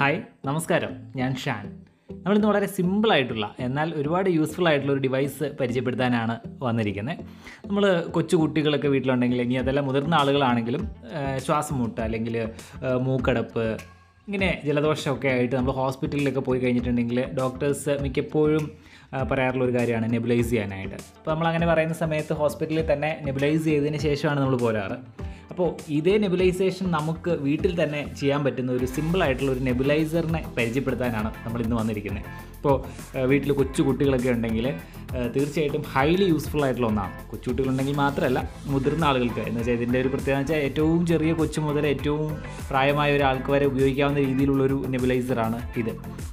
Hi നമസ്കാരം. ഞാൻ ഷാൻ. നമ്മളിന്ന് വളരെ സിമ്പിളായിട്ടുള്ള എന്നാൽ ഒരുപാട് യൂസ്ഫുൾ ആയിട്ടുള്ള ഒരു ഡിവൈസ് പരിചയപ്പെടുത്താനാണ് വന്നിരിക്കുന്നത് നമ്മൾ കൊച്ചു കുട്ടികളൊക്കെ വീട്ടിലുണ്ടെങ്കിൽ ഇനി അതെല്ലാം മുതിർന്ന ആളുകളാണെങ്കിലും ശ്വാസം മുട്ട അല്ലെങ്കിൽ മൂക്കടപ്പ് ഇങ്ങനെ ജലദോഷമൊക്കെ ആയിട്ട് നമ്മൾ ഹോസ്പിറ്റലിലൊക്കെ പോയി കഴിഞ്ഞിട്ടുണ്ടെങ്കിൽ ഡോക്ടേഴ്സ് മിക്കപ്പോഴും പറയാറുള്ള ഒരു കാര്യമാണ് നെബുലൈസ് ചെയ്യാനായിട്ട്. അപ്പോൾ നമ്മൾ അങ്ങനെ പറയുന്ന സമയത്ത് ഹോസ്പിറ്റലിൽ തന്നെ നെബുലൈസ് ചെയ്തതിന് ശേഷമാണ് നമ്മൾ പോരാറ്. അപ്പോൾ ഇതേ നെബുലൈസേഷൻ നമുക്ക് വീട്ടിൽ തന്നെ ചെയ്യാൻ പറ്റുന്ന ഒരു സിമ്പിൾ ആയിട്ടുള്ള ഒരു നെബുലൈസറിനെ പരിചയപ്പെടുത്താനാണ് നമ്മൾ ഇന്ന് വന്നിരിക്കുന്നത്. ഇപ്പോൾ വീട്ടിൽ കൊച്ചു കുട്ടികളൊക്കെ ഉണ്ടെങ്കിൽ തീർച്ചയായിട്ടും ഹൈലി യൂസ്ഫുൾ ആയിട്ടുള്ള ഒന്നാണ്. കൊച്ചുകുട്ടികളുണ്ടെങ്കിൽ മാത്രമല്ല മുതിർന്ന ആളുകൾക്ക്. എന്ന് വെച്ചാൽ ഇതിന്റെ ഒരു പ്രത്യേകത വെച്ചാൽ ഏറ്റവും ചെറിയ കൊച്ചു മുതൽ ഏറ്റവും പ്രായമായ ഒരാൾക്ക് വരെ ഉപയോഗിക്കാവുന്ന രീതിയിലുള്ളൊരു നെബുലൈസറാണ് ഇത്.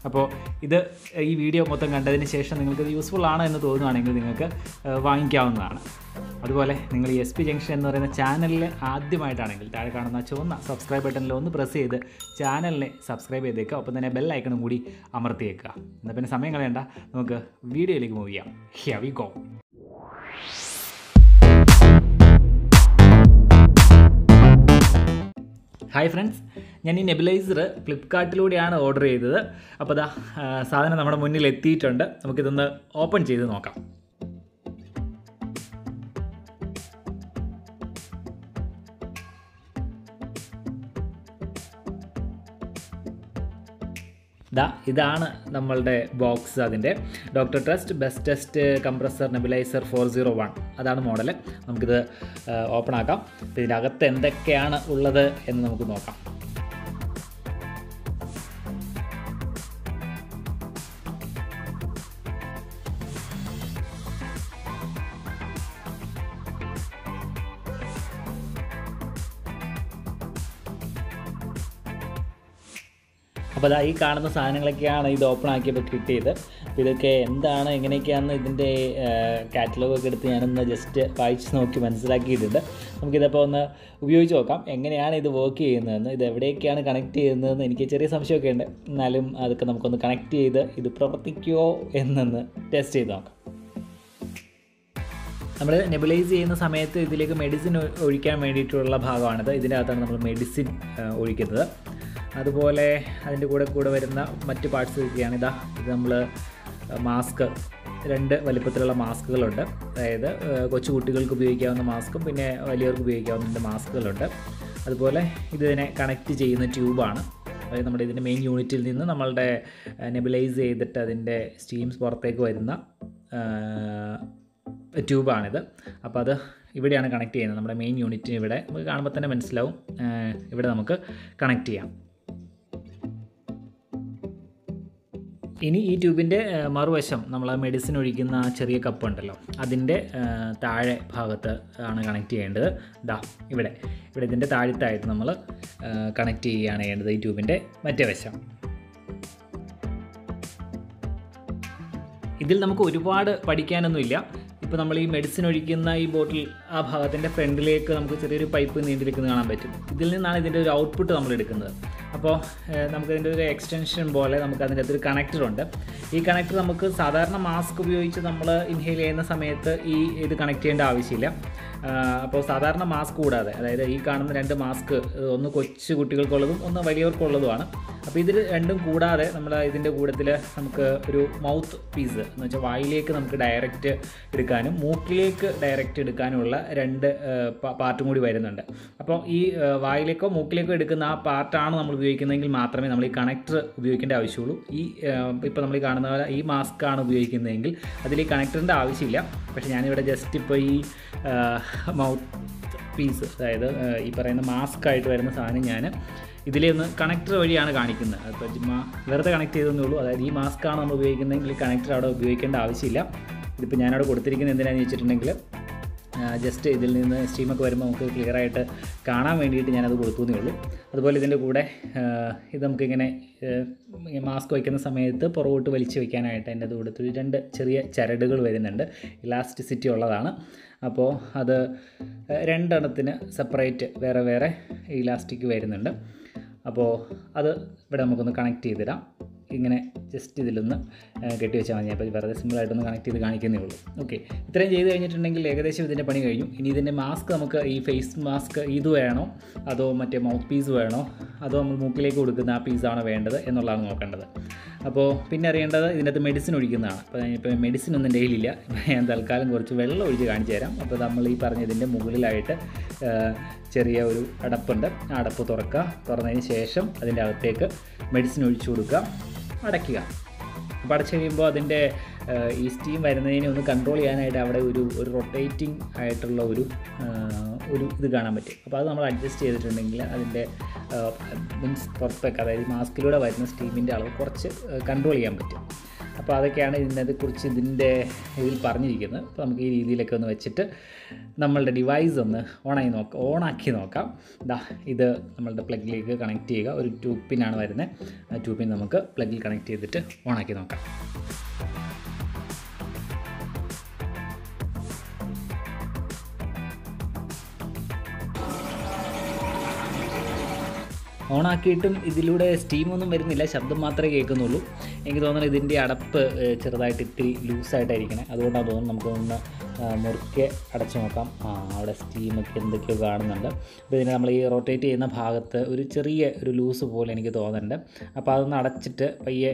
അപ്പോൾ ഇത് ഈ വീഡിയോ മൊത്തം കണ്ടതിന് ശേഷം നിങ്ങൾക്ക് യൂസ്ഫുൾ ആണ് എന്ന് തോന്നുകയാണെങ്കിൽ നിങ്ങൾക്ക് വാങ്ങിക്കാവുന്നതാണ്. അതുപോലെ നിങ്ങൾ എസ് പി ജംഗ്ഷൻ എന്ന് പറയുന്ന ചാനലിൽ ആദ്യമായിട്ടാണെങ്കിൽ താഴെ കാണുന്ന ചുവന്ന സബ്സ്ക്രൈബ് ബട്ടണിൽ ഒന്ന് പ്രസ് ചെയ്ത് ചാനലിനെ സബ്സ്ക്രൈബ് ചെയ്തേക്കുക. ഒപ്പം തന്നെ ബെൽ ഐക്കണും കൂടി അമർത്തിയേക്കുക. എന്നാൽ പിന്നെ സമയം കളയണ്ട. നമുക്ക് വീഡിയോയിലേക്ക് മൂവ് ചെയ്യാം. Here we go hi friends ഞാൻ ഈ നെബിലൈസർ ഫ്ലിപ്കാർട്ടിലൂടെയാണ് ഓർഡർ ചെയ്തത്. അപ്പോൾ അതാ സാധനം നമ്മുടെ മുന്നിൽ എത്തിയിട്ടുണ്ട്. നമുക്കിതൊന്ന് ഓപ്പൺ ചെയ്ത് നോക്കാം. ദാ ഇതാണ് നമ്മളുടെ ബോക്സ് അതിന്റെ. Doctor trust best test compressor nebuliser four zero one അതാണ് മോഡൽ നമുക്കിത് ഓപ്പൺ ആക്കാം. ഇതിന്റെ അകത്ത് എന്തൊക്കെയാണ് ഉള്ളത് എന്ന് നമുക്ക് നോക്കാം. അപ്പോൾ അതാ ഈ കാണുന്ന സാധനങ്ങളൊക്കെയാണ് ഇത് ഓപ്പൺ ആക്കിയപ്പോൾ കിട്ടിയത്. അപ്പോൾ ഇതൊക്കെ എന്താണ് എങ്ങനെയൊക്കെയാണ് ഇതിന്റെ കാറ്റലോഗ് ഒക്കെ എടുത്ത് ഞാനൊന്ന് ജസ്റ്റ് വായിച്ച് നോക്കി മനസ്സിലാക്കിയിട്ടുണ്ട്. നമുക്കിതപ്പോൾ ഒന്ന് ഉപയോഗിച്ച് നോക്കാം. എങ്ങനെയാണ് ഇത് വർക്ക് ചെയ്യുന്നതെന്ന് ഇത് എവിടെയൊക്കെയാണ് കണക്ട് ചെയ്യുന്നതെന്ന് എനിക്ക് ചെറിയ സംശയമൊക്കെ ഉണ്ട്. എന്നാലും അതൊക്കെ നമുക്കൊന്ന് കണക്ട് ചെയ്ത് ഇത് പ്രവർത്തിക്കുമോ എന്നൊന്ന് ടെസ്റ്റ് ചെയ്ത് നോക്കാം. നമ്മൾ നെബിലൈസ് ചെയ്യുന്ന സമയത്ത് ഇതിലേക്ക് മെഡിസിൻ ഒഴിക്കാൻ വേണ്ടിയിട്ടുള്ള ഭാഗമാണിത്. ഇതിന്റെ അകത്താണ് നമ്മൾ മെഡിസിൻ ഒഴിക്കുന്നത്. അതുപോലെ അതിന്റെ കൂടെ കൂടെ വരുന്ന മറ്റ് പാർട്സ് ഒക്കെയാണ്. ഇതാ ഇത് നമ്മൾ മാസ്ക് രണ്ട് വലിപ്പത്തിലുള്ള മാസ്കുകളുണ്ട് അതായത് കൊച്ചുകുട്ടികൾക്ക് കൊച്ചു കുട്ടികൾക്ക് ഉപയോഗിക്കാവുന്ന മാസ്കും പിന്നെ വലിയവർക്ക് ഉപയോഗിക്കാവുന്ന മാസ്കുകളുണ്ട് അതുപോലെ ഇതിനെ കണക്റ്റ് ചെയ്യുന്ന ട്യൂബാണ് അതായത് നമ്മുടെ ഇതിന്റെ മെയിൻ യൂണിറ്റിൽ നിന്ന് നമ്മളുടെ നെബിലൈസ് ചെയ്തിട്ട് അതിന്റെ സ്റ്റീംസ് പുറത്തേക്ക് വരുന്ന ട്യൂബാണിത് അപ്പോൾ അത് ഇവിടെയാണ് കണക്ട് ചെയ്യുന്നത്. നമ്മുടെ മെയിൻ യൂണിറ്റിന് ഇവിടെ. നമുക്ക് കാണുമ്പോൾ തന്നെ മനസ്സിലാവും ഇവിടെ നമുക്ക് കണക്ട് ചെയ്യാം. ഇനി ഈ ട്യൂബിന്റെ മറുവശം നമ്മൾ ആ മെഡിസിൻ ഒഴിക്കുന്ന ആ ചെറിയ കപ്പ് ഉണ്ടല്ലോ. അതിന്റെ താഴെ ഭാഗത്ത് ആണ് കണക്ട് ചെയ്യേണ്ടത്. ദാ ഇവിടെ. ഇവിടെ ഇതിന്റെ താഴത്തായിട്ട് നമ്മൾ കണക്ട് ചെയ്യുകയാണ് ചെയ്യേണ്ടത് ഈ ട്യൂബിന്റെ മറ്റേ വശം. ഇതിൽ നമുക്ക് ഒരുപാട് പഠിക്കാനൊന്നുമില്ല ഇപ്പോൾ നമ്മൾ ഈ മെഡിസിൻ ഒഴിക്കുന്ന ഈ ബോട്ടിൽ ആ ഭാഗത്തിന്റെ ഫ്രണ്ടിലേക്ക് നമുക്ക് ചെറിയൊരു പൈപ്പ് നീണ്ടിരിക്കുന്നത് കാണാൻ പറ്റും. ഇതിൽ നിന്നാണ് ഇതിന്റെ ഒരു ഔട്ട്പുട്ട് നമ്മൾ എടുക്കുന്നത്. അപ്പോൾ നമുക്കതിന്റെ ഒരു എക്സ്റ്റൻഷൻ പോലെ നമുക്ക് അതിന്റെ അകത്തൊരു കണക്ടർ ഉണ്ട്. ഈ കണക്ടർ നമുക്ക് സാധാരണ മാസ്ക് ഉപയോഗിച്ച് നമ്മൾ ഇൻഹെയിൽ ചെയ്യുന്ന സമയത്ത് ഈ ഇത് കണക്ട് ചെയ്യേണ്ട ആവശ്യമില്ല. അപ്പോൾ സാധാരണ മാസ്ക് കൂടാതെ അതായത് ഈ കാണുന്ന രണ്ട് മാസ്ക് ഒന്ന് കൊച്ചു കുട്ടികൾക്കുള്ളതും ഒന്ന് വലിയവർക്കുള്ളതുമാണ്. അപ്പോൾ ഇതിൽ രണ്ടും കൂടാതെ നമ്മൾ ഇതിന്റെ കൂടത്തിൽ നമുക്ക് ഒരു മൗത്ത് പീസ് എന്ന് വെച്ചാൽ വായിലേക്ക് നമുക്ക് ഡയറക്റ്റ് എടുക്കാനും മൂക്കിലേക്ക് ഡയറക്റ്റ് എടുക്കാനുമുള്ള രണ്ട് പാർട്ടും കൂടി വരുന്നുണ്ട്. അപ്പോൾ ഈ വായിലേക്കോ മൂക്കിലേക്കോ എടുക്കുന്ന ആ പാർട്ടാണ് നമ്മൾ ഉപയോഗിക്കുന്നതെങ്കിൽ മാത്രമേ നമ്മൾ ഈ കണക്ടർ ഉപയോഗിക്കേണ്ട ആവശ്യമുള്ളൂ. ഈ ഇപ്പോൾ നമ്മൾ കാണുന്ന പോലെ ഈ മാസ്ക് ആണ് ഉപയോഗിക്കുന്നതെങ്കിൽ അതിൽ ഈ കണക്ടറിന്റെ ആവശ്യമില്ല. പക്ഷേ ഞാനിവിടെ ജസ്റ്റ് ഇപ്പോൾ ഈ മൗത്ത് പീസ് അതായത് ഈ പറയുന്ന മാസ്ക് ആയിട്ട് വരുന്ന സാധനം ഞാൻ ഇതിലൊന്ന് കണക്ടർ വഴിയാണ് കാണിക്കുന്നത്. അപ്പോൾ ചുമ്മാ വെറുതെ കണക്ട് ചെയ്തതെന്നേ ഉള്ളൂ. അതായത് ഈ മാസ്ക് ആണ് നമ്മൾ ഉപയോഗിക്കുന്നതെങ്കിൽ കണക്ടർ അവിടെ ഉപയോഗിക്കേണ്ട ആവശ്യമില്ല. ഇതിപ്പോൾ ഞാനവിടെ കൊടുത്തിരിക്കുന്നത് എന്തിനാണെന്ന് വെച്ചിട്ടുണ്ടെങ്കിൽ ജസ്റ്റ് ഇതിൽ നിന്ന് സ്റ്റീമൊക്കെ വരുമ്പോൾ നമുക്ക് ക്ലിയറായിട്ട് കാണാൻ വേണ്ടിയിട്ട് ഞാനത് കൊടുത്തു എന്നേ ഉള്ളൂ. അതുപോലെ ഇതിന്റെ കൂടെ ഇത് നമുക്കിങ്ങനെ മാസ്ക് വയ്ക്കുന്ന സമയത്ത് പുറകോട്ട് വലിച്ചു വയ്ക്കാനായിട്ട് അതിന്റെ അത് കൊടുത്തു. രണ്ട് ചെറിയ ചരടുകൾ വരുന്നുണ്ട്. ഇലാസ്റ്റിസിറ്റി ഉള്ളതാണ്. അപ്പോൾ അത് രണ്ടെണ്ണത്തിന് സെപ്പറേറ്റ് വേറെ വേറെ ഇലാസ്റ്റിക് വരുന്നുണ്ട്. അപ്പോൾ അത് ഇവിടെ നമുക്കൊന്ന് കണക്ട് ചെയ്തിടാം. നമുക്കിങ്ങനെ ജസ്റ്റ് ഇതിലൊന്ന് കെട്ടി വെച്ചാൽ മതി. അപ്പോൾ വെറുതെ സിമ്പിളായിട്ടൊന്ന് കണക്ട് ചെയ്ത് കാണിക്കുന്നേ ഉള്ളൂ. ഓക്കെ ഇത്രയും ചെയ്ത് കഴിഞ്ഞിട്ടുണ്ടെങ്കിൽ ഏകദേശം ഇതിന്റെ പണി കഴിഞ്ഞു. ഇനി ഇതിന്റെ മാസ്ക് നമുക്ക് ഈ ഫേസ് മാസ്ക് ഇത് വേണോ? അതോ മറ്റേ മൗത്ത് പീസ് വേണോ? അതോ നമ്മൾ മൂക്കിലേക്ക് കൊടുക്കുന്ന ആ പീസാണോ വേണ്ടത് എന്നുള്ളതാണ് നോക്കേണ്ടത്. അപ്പോൾ പിന്നെ അറിയേണ്ടത് ഇതിനകത്ത് മെഡിസിൻ ഒഴിക്കുന്നതാണ്. അപ്പോൾ ഇപ്പോൾ മെഡിസിൻ ഒന്നും ഡെയിലില്ല ഞാൻ തൽക്കാലം കുറച്ച് വെള്ളം ഒഴിച്ച് കാണിച്ചു തരാം. അപ്പോൾ നമ്മൾ ഈ പറഞ്ഞതിന്റെ മുകളിലായിട്ട് ചെറിയ ഒരു അടപ്പുണ്ട്. ആ അടപ്പ് തുറക്കുക. തുറന്നതിന് ശേഷം അതിന്റെ അകത്തേക്ക് മെഡിസിൻ ഒഴിച്ചു കൊടുക്കുക. അടയ്ക്കുക. അപ്പോൾ അടച്ചു കഴിയുമ്പോൾ അതിന്റെ ഈ സ്റ്റീം വരുന്നതിനെ ഒന്ന് കൺട്രോൾ ചെയ്യാനായിട്ട് അവിടെ ഒരു ഒരു റൊട്ടേറ്റിംഗ് ആയിട്ടുള്ള ഒരു ഒരു ഇത് കാണാൻ പറ്റും. അപ്പോൾ അത് നമ്മൾ അഡ്ജസ്റ്റ് ചെയ്തിട്ടുണ്ടെങ്കിൽ അതിന്റെ മീൻസ് പുറത്തേക്ക് അതായത് മാസ്കിലൂടെ വരുന്ന സ്റ്റീമിന്റെ അളവ് കുറച്ച് കൺട്രോൾ ചെയ്യാൻ പറ്റും. അപ്പോൾ അതൊക്കെയാണ് ഇതിനെക്കുറിച്ച് കുറിച്ച് ഇതിന്റെ ഇതിൽ പറഞ്ഞിരിക്കുന്നത്. അപ്പോൾ നമുക്ക് ഈ രീതിയിലൊക്കെ ഒന്ന് വെച്ചിട്ട് നമ്മളുടെ ഡിവൈസ് ഒന്ന് ഓണായി നോക്കാം ഓണാക്കി നോക്കാം. ഇതാ ഇത് നമ്മളുടെ പ്ലഗിലേക്ക് കണക്ട് ചെയ്യുക. ഒരു ട്യൂബിനാണ് വരുന്നത്. ആ ട്യൂബിൻ നമുക്ക് പ്ലഗിൽ കണക്ട് ചെയ്തിട്ട് ഓണാക്കി നോക്കാം. ഓണാക്കിയിട്ടും ഇതിലൂടെ സ്റ്റീമൊന്നും വരുന്നില്ല. ശബ്ദം മാത്രമേ കേൾക്കുന്നുള്ളൂ. എനിക്ക് തോന്നുന്നത് ഇതിന്റെ അടപ്പ് ചെറുതായിട്ട് ഇത്തിരി ലൂസായിട്ടായിരിക്കണേ അതുകൊണ്ടാണ് തോന്നുന്നത് നമുക്കൊന്ന് മുറുക്കെ അടച്ചു നോക്കാം. അവിടെ സ്റ്റീമൊക്കെ എന്തൊക്കെയോ കാണുന്നുണ്ട്. അപ്പോൾ ഇതിനെ നമ്മൾ ഈ റൊട്ടേറ്റ് ചെയ്യുന്ന ഭാഗത്ത് ഒരു ചെറിയ ഒരു ലൂസ് പോലെ എനിക്ക് തോന്നുന്നുണ്ട്. അപ്പോൾ അതൊന്ന് അടച്ചിട്ട് പയ്യെ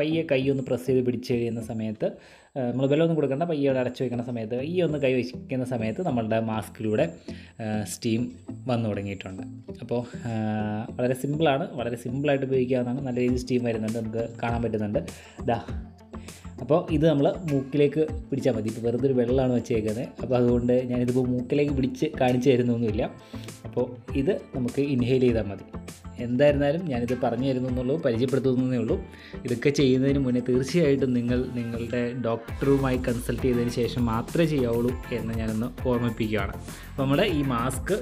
പയ്യെ കൈ ഒന്ന് പ്രസ് ചെയ്ത് പിടിച്ച് കഴിയുന്ന സമയത്ത് നമ്മൾ ബലമൊന്നും കൊടുക്കേണ്ട. പയ്യെ അവിടെ അടച്ചു വയ്ക്കുന്ന സമയത്ത് ഈ ഒന്ന് കൈ വയ്ക്കുന്ന സമയത്ത് നമ്മളുടെ മാസ്കിലൂടെ സ്റ്റീം വന്നു തുടങ്ങിയിട്ടുണ്ട്. അപ്പോൾ വളരെ സിമ്പിളാണ് വളരെ സിമ്പിളായിട്ട് ഉപയോഗിക്കാവുന്നതാണ്. നല്ല രീതിയിൽ സ്റ്റീം വരുന്നുണ്ട്. നമുക്ക് കാണാൻ പറ്റുന്നുണ്ട്. ഇതാ അപ്പോൾ ഇത് നമ്മൾ മൂക്കിലേക്ക് പിടിച്ചാൽ മതി. ഇപ്പോൾ വെറുതെ ഒരു വെള്ളമാണ് വെച്ചേക്കുന്നത് അപ്പോൾ അതുകൊണ്ട് ഞാനിതിപ്പോൾ മൂക്കിലേക്ക് പിടിച്ച് കാണിച്ചു തരുന്നൊന്നുമില്ല. അപ്പോൾ ഇത് നമുക്ക് ഇൻഹെയിൽ ചെയ്താൽ മതി. എന്തായിരുന്നാലും ഞാനിത് പറഞ്ഞു തരുന്നു എന്നുള്ളൂ പരിചയപ്പെടുത്തുന്നതേ ഉള്ളൂ. ഇതൊക്കെ ചെയ്യുന്നതിന് മുന്നേ തീർച്ചയായിട്ടും നിങ്ങൾ നിങ്ങളുടെ ഡോക്ടറുമായി കൺസൾട്ട് ചെയ്തതിന് ശേഷം മാത്രമേ ചെയ്യാവുള്ളൂ എന്ന് ഞാനൊന്ന് ഓർമ്മിപ്പിക്കുകയാണ്. അപ്പോൾ നമ്മുടെ ഈ മാസ്ക്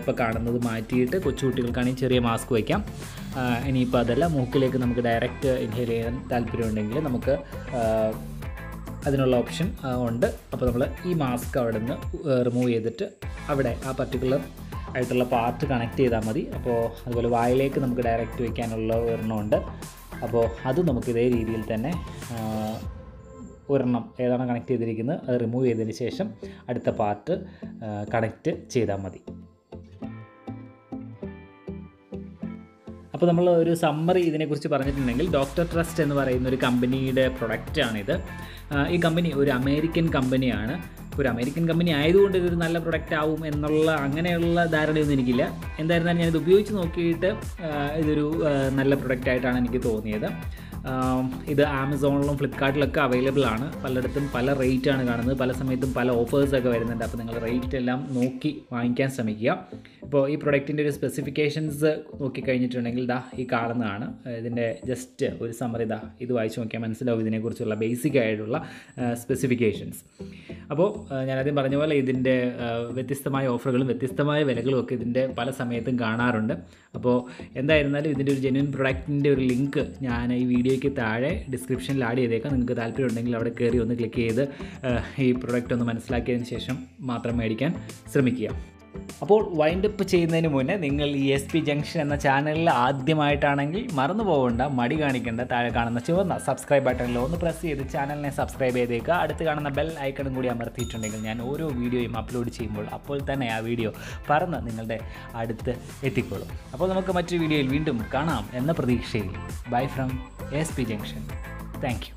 ഇപ്പോൾ കാണുന്നത് മാറ്റിയിട്ട് കൊച്ചുകുട്ടികൾക്കാണെങ്കിൽ ചെറിയ മാസ്ക് വയ്ക്കാം. ഇനിയിപ്പോൾ അതല്ല മൂക്കിലേക്ക് നമുക്ക് ഡയറക്റ്റ് ഇൻഹെയിൽ ചെയ്യാൻ താല്പര്യമുണ്ടെങ്കിൽ നമുക്ക് അതിനുള്ള ഓപ്ഷൻ ഉണ്ട്. അപ്പോൾ നമ്മൾ ഈ മാസ്ക് അവിടെ നിന്ന് റിമൂവ് ചെയ്തിട്ട് അവിടെ ആ പർട്ടിക്കുലർ ആയിട്ടുള്ള പാർട്ട് കണക്ട് ചെയ്താൽ മതി. അപ്പോൾ അതുപോലെ വായിലേക്ക് നമുക്ക് ഡയറക്റ്റ് വയ്ക്കാനുള്ള ഒരെണ്ണമുണ്ട് അപ്പോൾ അത് നമുക്ക് ഇതേ രീതിയിൽ തന്നെ ഒരെണ്ണം ഏതാണ് കണക്ട് ചെയ്തിരിക്കുന്നത് അത് റിമൂവ് ചെയ്തതിന് ശേഷം അടുത്ത പാർട്ട് കണക്റ്റ് ചെയ്താൽ മതി. അപ്പോൾ നമ്മൾ ഒരു സമ്മറി ഇതിനെക്കുറിച്ച് പറഞ്ഞിട്ടുണ്ടെങ്കിൽ ഡോക്ടർ ട്രസ്റ്റ് എന്ന് പറയുന്ന ഒരു കമ്പനിയുടെ പ്രൊഡക്റ്റാണിത് ഈ കമ്പനി ഒരു അമേരിക്കൻ കമ്പനിയാണ് ഒരു അമേരിക്കൻ കമ്പനി ആയതുകൊണ്ട് ഇതൊരു നല്ല പ്രൊഡക്റ്റ് ആവും എന്നുള്ള അങ്ങനെയുള്ള ധാരണയൊന്നും എനിക്കില്ല. എന്തായിരുന്നാലും ഞാനിത് ഉപയോഗിച്ച് നോക്കിയിട്ട് ഇതൊരു നല്ല പ്രൊഡക്റ്റായിട്ടാണ് എനിക്ക് തോന്നിയത്. ഇത് ആമസോണിലും ഫ്ലിപ്കാർട്ടിലൊക്കെ അവൈലബിൾ ആണ്. പലയിടത്തും പല റേറ്റ് ആണ് കാണുന്നത്. പല സമയത്തും പല ഓഫേഴ്സൊക്കെ വരുന്നുണ്ട്. അപ്പോൾ നിങ്ങൾ റേറ്റ് എല്ലാം നോക്കി വാങ്ങിക്കാൻ ശ്രമിക്കുക. ഇപ്പോൾ ഈ പ്രൊഡക്റ്റിന്റെ ഒരു സ്പെസിഫിക്കേഷൻസ് നോക്കിക്കഴിഞ്ഞിട്ടുണ്ടെങ്കിൽ ദാ ഈ കാണുന്നതാണ്. ഇതിന്റെ ജസ്റ്റ് ഒരു സമ്മറി ദാ ഇത് വായിച്ച് നോക്കിയാൽ മനസ്സിലാവും ഇതിനെക്കുറിച്ചുള്ള ബേസിക് ആയിട്ടുള്ള സ്പെസിഫിക്കേഷൻസ് അപ്പോൾ ഞാനാദ്യം പറഞ്ഞ പോലെ ഇതിന്റെ വ്യത്യസ്തമായ ഓഫറുകളും വ്യത്യസ്തമായ വിലകളും ഒക്കെ ഇതിന്റെ പല സമയത്തും കാണാറുണ്ട്. അപ്പോൾ എന്തായിരുന്നാലും ഇതിന്റെ ഒരു ജെന്യൂൻ പ്രൊഡക്റ്റിന്റെ ഒരു ലിങ്ക് ഞാൻ ഈ വീഡിയോയ്ക്ക് താഴെ ഡിസ്ക്രിപ്ഷനിൽ ആഡ് ചെയ്തേക്കാം. നിങ്ങൾക്ക് താല്പര്യം ഉണ്ടെങ്കിൽ അവിടെ കയറി ഒന്ന് ക്ലിക്ക് ചെയ്ത് ഈ പ്രൊഡക്റ്റ് ഒന്ന് മനസ്സിലാക്കിയതിന് ശേഷം മാത്രം മേടിക്കാൻ ശ്രമിക്കുക. അപ്പോൾ വൈൻഡ് അപ്പ് ചെയ്യുന്നതിന് മുന്നേ നിങ്ങൾ ഈ എസ് പി ജംഗ്ഷൻ എന്ന ചാനലിൽ ആദ്യമായിട്ടാണെങ്കിൽ മറന്നു പോകേണ്ട മടി കാണിക്കേണ്ട താഴെ കാണുന്ന ചുവന്ന സബ്സ്ക്രൈബ് ബട്ടണിൽ ഒന്ന് പ്രസ് ചെയ്ത് ചാനലിനെ സബ്സ്ക്രൈബ് ചെയ്തേക്കുക അടുത്ത് കാണുന്ന ബെൽ ഐക്കണും കൂടി അമർത്തിയിട്ടുണ്ടെങ്കിൽ ഞാൻ ഓരോ വീഡിയോയും അപ്ലോഡ് ചെയ്യുമ്പോൾ അപ്പോൾ തന്നെ ആ വീഡിയോ പറന്ന് നിങ്ങളുടെ അടുത്ത് എത്തിക്കോളും. അപ്പോൾ നമുക്ക് മറ്റൊരു വീഡിയോയിൽ വീണ്ടും കാണാം എന്ന പ്രതീക്ഷയിൽ. Bye from S P junction thank